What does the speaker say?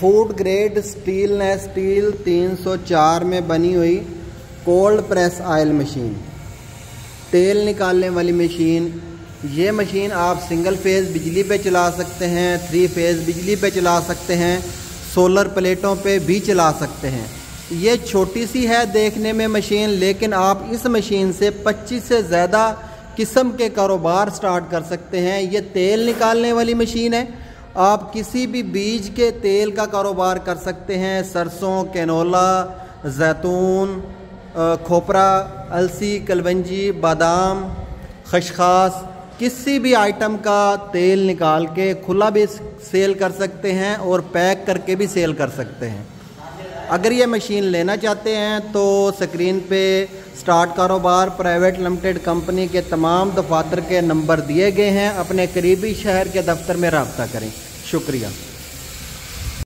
Food grade स्टीलनेस steel 304 में बनी हुई कोल्ड प्रेस आयल मशीन। तेल निकालने वाली मशीन। ये मशीन आप सिंगल फ़ेज़ बिजली पे चला सकते हैं, थ्री फ़ेज़ बिजली पे चला सकते हैं, सोलर प्लेटों पे भी चला सकते हैं। ये छोटी सी है देखने में मशीन, लेकिन आप इस मशीन से 25 से ज़्यादा किस्म के कारोबार स्टार्ट कर सकते हैं। ये तेल निकालने वाली मशीन है। आप किसी भी बीज के तेल का कारोबार कर सकते हैं। सरसों, कैनोला, जैतून खोपरा, अलसी, कलवंजी, बादाम, खशखास, किसी भी आइटम का तेल निकाल के खुला भी सेल कर सकते हैं और पैक करके भी सेल कर सकते हैं। अगर ये मशीन लेना चाहते हैं तो स्क्रीन पे स्टार्ट कारोबार प्राइवेट लिमिटेड कंपनी के तमाम दफातर के नंबर दिए गए हैं। अपने करीबी शहर के दफ्तर में रबता करें। शुक्रिया।